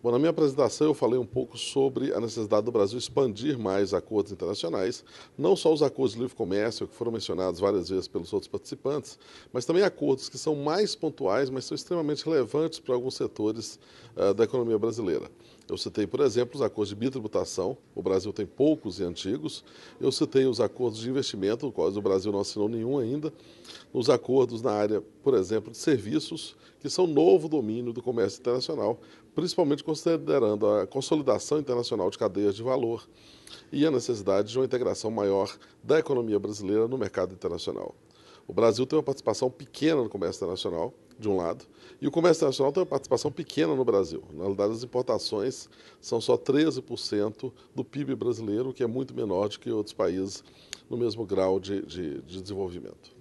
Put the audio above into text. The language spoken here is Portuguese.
Bom, na minha apresentação eu falei um pouco sobre a necessidade do Brasil expandir mais acordos internacionais, não só os acordos de livre comércio, que foram mencionados várias vezes pelos outros participantes, mas também acordos que são mais pontuais, mas são extremamente relevantes para alguns setores uh, da economia brasileira. Eu citei, por exemplo, os acordos de bitributação, o Brasil tem poucos e antigos. Eu citei os acordos de investimento, dos quais o Brasil não assinou nenhum ainda. Os acordos na área, por exemplo, de serviços, que são novo domínio do comércio internacional, principalmente considerando a consolidação internacional de cadeias de valor e a necessidade de uma integração maior da economia brasileira no mercado internacional. O Brasil tem uma participação pequena no comércio internacional, de um lado, e o comércio internacional tem uma participação pequena no Brasil. Na realidade, as importações são só 13% do PIB brasileiro, que é muito menor do que outros países no mesmo grau de, de, de desenvolvimento.